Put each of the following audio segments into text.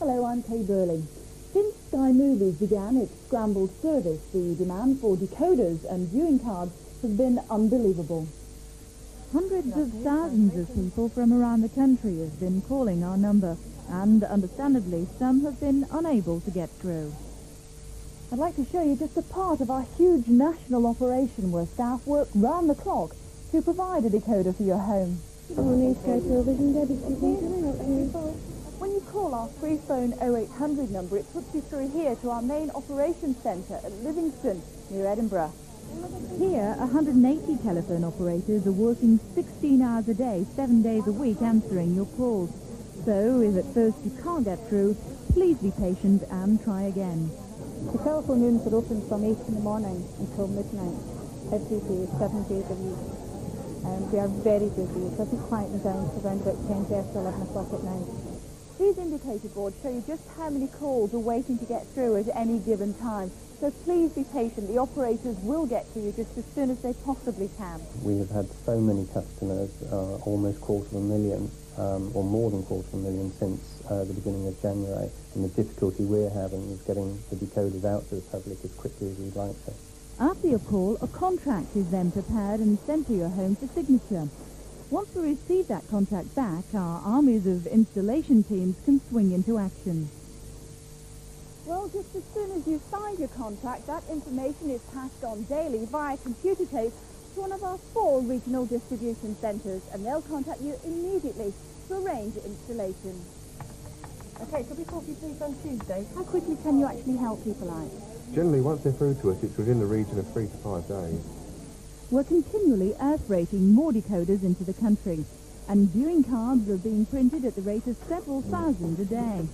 Hello, I'm Kay Burley. Since Sky Movies began its scrambled service, the demand for decoders and viewing cards has been unbelievable. Hundreds of thousands of people from around the country have been calling our number, and understandably, some have been unable to get through. I'd like to show you just a part of our huge national operation where staff work round the clock to provide a decoder for your home. Good morning, Sky Television. Debbie. When you call our free phone 0800 number, it puts you through here to our main operations centre at Livingston, near Edinburgh. Here, 180 telephone operators are working 16 hours a day, 7 days a week answering your calls. So, if at first you can't get through, please be patient and try again. The telephone rooms are open from 8 in the morning until midnight, every day, seven days a week. Um, we are very busy. It doesn't quieten down to around about 10, 30, 11 o'clock at night. These indicator boards show you just how many calls are waiting to get through at any given time. So please be patient. The operators will get to you just as soon as they possibly can. We have had so many customers, uh, almost quarter of a million, um, or more than quarter of a million since uh, the beginning of January. And the difficulty we're having is getting the decoders out to the public as quickly as we'd like to. After your call, a contract is then prepared and sent to your home for signature. Once we receive that contact back, our armies of installation teams can swing into action. Well, just as soon as you've signed your contract, that information is passed on daily via computer tape to one of our four regional distribution centres, and they'll contact you immediately to arrange installation. Okay, so we talk you please on Tuesday. How quickly can you actually help people out? Generally, once they're through to us, it's within the region of three to five days. We're continually earth freighting more decoders into the country, and viewing cards are being printed at the rate of several thousand a day.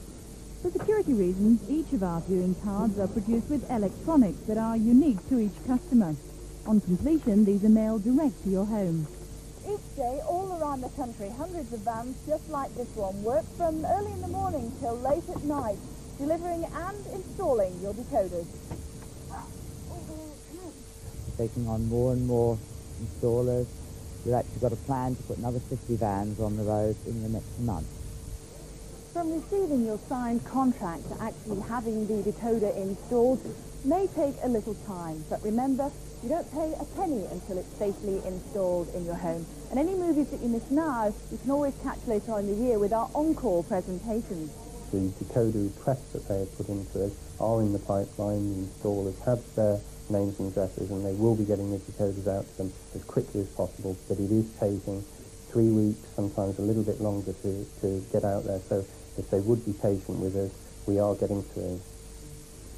For security reasons, each of our viewing cards are produced with electronics that are unique to each customer. On completion, these are mailed direct to your home. Each day, all around the country, hundreds of vans just like this one work from early in the morning till late at night, delivering and installing your decoders. Taking on more and more installers. We've actually got a plan to put another 50 vans on the road in the next month. From receiving your signed contract to actually having the decoder installed may take a little time, but remember, you don't pay a penny until it's safely installed in your home. And any movies that you miss now, you can always catch later on in the year with our encore presentations. The decoder requests that they have put into us are in the pipeline. The installers have their names and addresses and they will be getting the decoders out to them as quickly as possible. But it is taking three weeks, sometimes a little bit longer to, to get out there. So if they would be patient with us, we are getting through.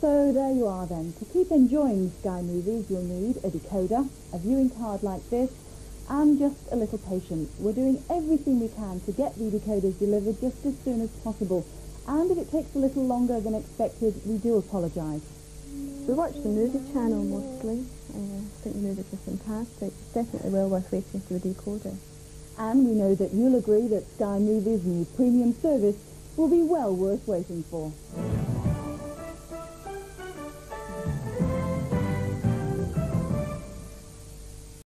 So there you are then. To keep enjoying Sky Movies, you'll need a decoder, a viewing card like this, and just a little patience. We're doing everything we can to get the decoders delivered just as soon as possible. And if it takes a little longer than expected, we do apologise. We watch the movie channel mostly. Uh, I think the movies are fantastic. It's definitely well worth waiting for the decoder. And we know that you'll agree that Sky Movies' new premium service will be well worth waiting for.